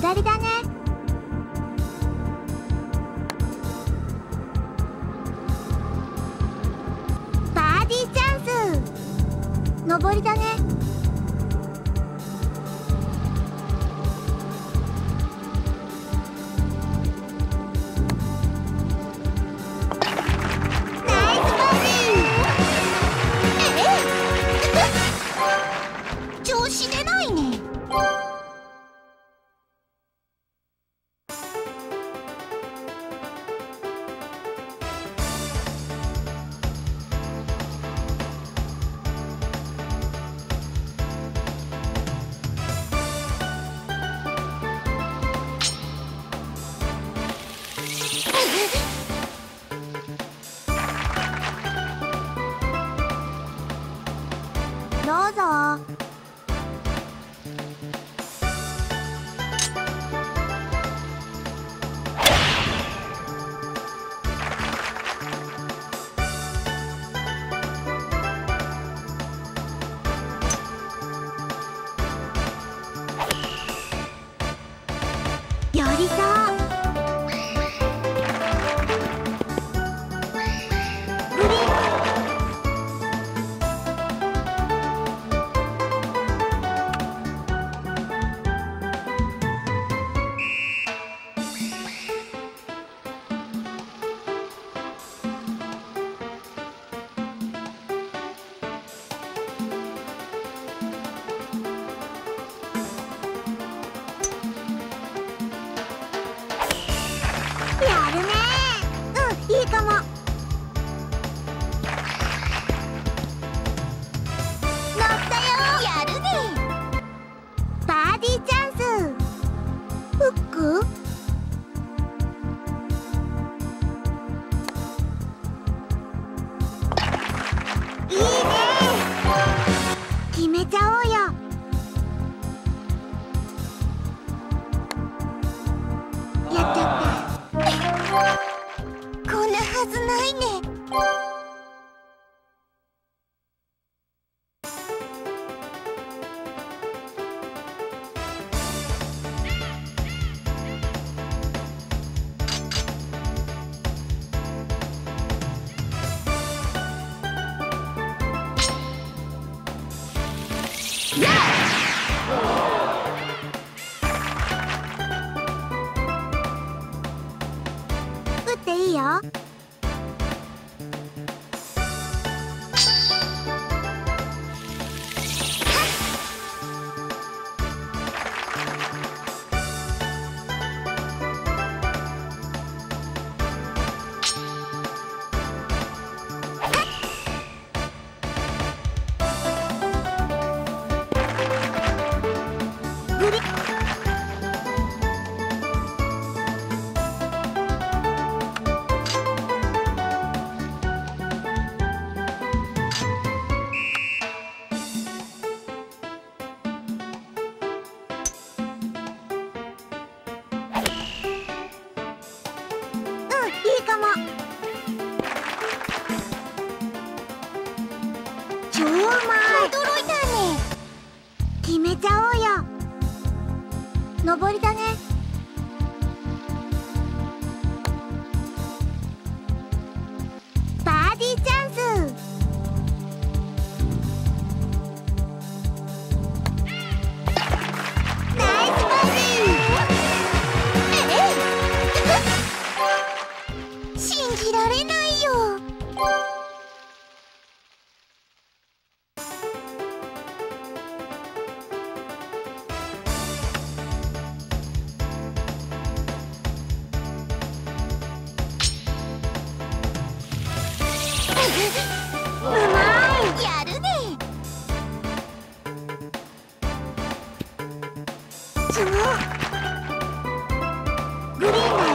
下りだね。バーディーチャンス。上りだね。ナイスバーディー。調子出ないね。どうぞ。寄りそうちゃおうよ。やっちゃったこんなはずないね打っていいよ。上りだね。グリーン